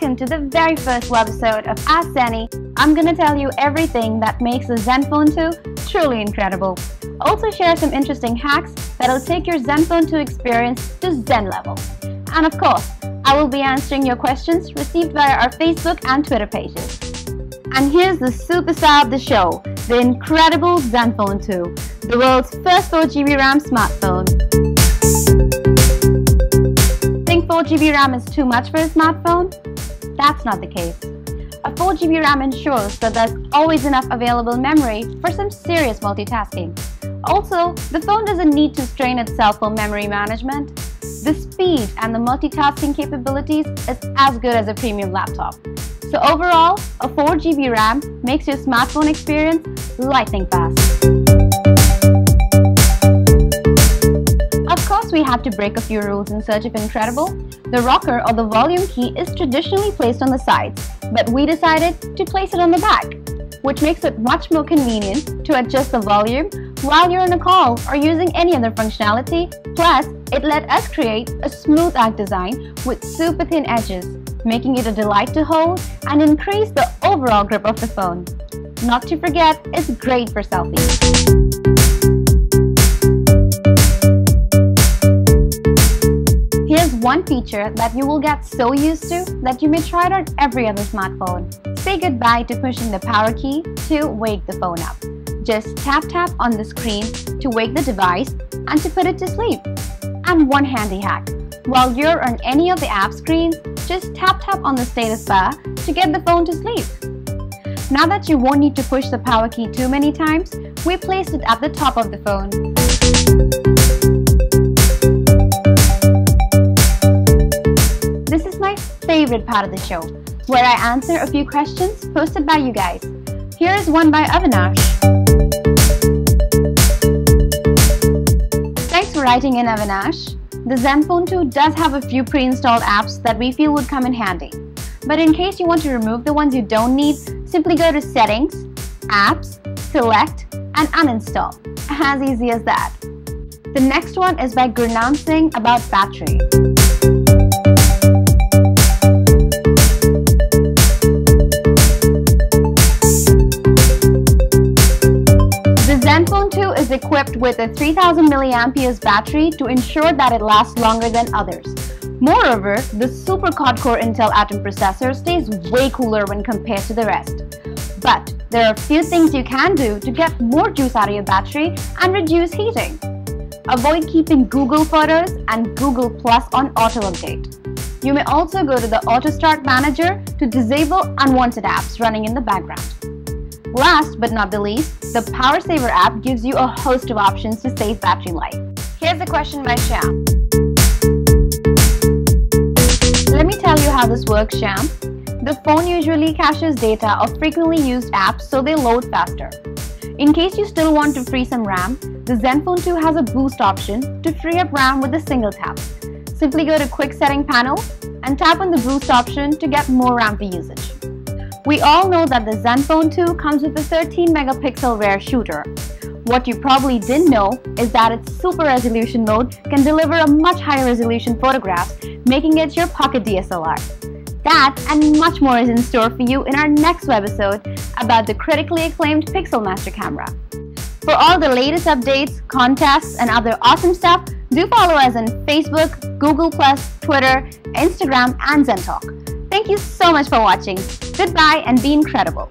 very first webisode of Ask Zenny, I'm gonna tell you everything that makes the Zenfone 2 truly incredible. Also share some interesting hacks that'll take your Zenfone 2 experience to Zen level. And of course, I will be answering your questions received via our Facebook and Twitter pages. And here's the superstar of the show, the incredible Zenfone 2, the world's first 4GB RAM smartphone. Think 4GB RAM is too much for a smartphone? That's not the case. A 4GB RAM ensures that there's always enough available memory for some serious multitasking. Also, the phone doesn't need to strain itself for memory management. The speed and the multitasking capabilities is as good as a premium laptop. So overall, a 4GB RAM makes your smartphone experience lightning fast. Had to break a few rules in search of incredible. The rocker or the volume key is traditionally placed on the sides, but we decided to place it on the back, which makes it much more convenient to adjust the volume while you're on a call or using any other functionality. Plus, it let us create a smooth arc design with super thin edges, making it a delight to hold and increase the overall grip of the phone. Not to forget, it's great for selfies. One feature that you will get so used to that you may try it on every other smartphone. Say goodbye to pushing the power key to wake the phone up. Just tap tap on the screen to wake the device and to put it to sleep. And one handy hack. While you're on any of the app screens, just tap tap on the status bar to get the phone to sleep. Now that you won't need to push the power key too many times, we placed it at the top of the phone. Favorite part of the show, where I answer a few questions posted by you guys. Here is one by Avinash. Thanks for writing in Avinash, the Zenfone 2 does have a few pre-installed apps that we feel would come in handy. But in case you want to remove the ones you don't need, simply go to Settings, Apps, Select, and Uninstall. As easy as that. The next one is by Gurnaam Singh about battery. Equipped with a 3000 mAh battery to ensure that it lasts longer than others. Moreover, the super quad-core Intel Atom processor stays way cooler when compared to the rest. But there are a few things you can do to get more juice out of your battery and reduce heating. Avoid keeping Google Photos and Google Plus on auto update. You may also go to the Auto Start Manager to disable unwanted apps running in the background. Last but not the least, the Power Saver app gives you a host of options to save battery life. Here's a question by Sham. Let me tell you how this works, Sham. The phone usually caches data of frequently used apps so they load faster. In case you still want to free some RAM, the Zenfone 2 has a boost option to free up RAM with a single tap. Simply go to Quick Setting panel and tap on the boost option to get more RAM for usage. We all know that the Zenfone 2 comes with a 13 megapixel rear shooter. What you probably didn't know is that its super resolution mode can deliver a much higher resolution photographs, making it your pocket DSLR. That and much more is in store for you in our next webisode about the critically acclaimed Pixel Master camera. For all the latest updates, contests, and other awesome stuff, do follow us on Facebook, Google+, Twitter, Instagram, and ZenTalk. Thank you so much for watching. Goodbye and be incredible.